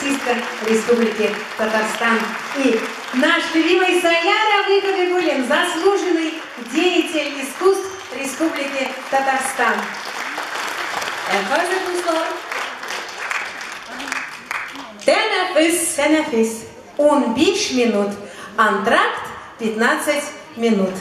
Артистка Республики Татарстан. И наш любимый Саяра Выховигулин, заслуженный деятель искусств Республики Татарстан. Efendim kızlar. Тенефис. Тенефис. Он 5 минут. Антракт 15 минут.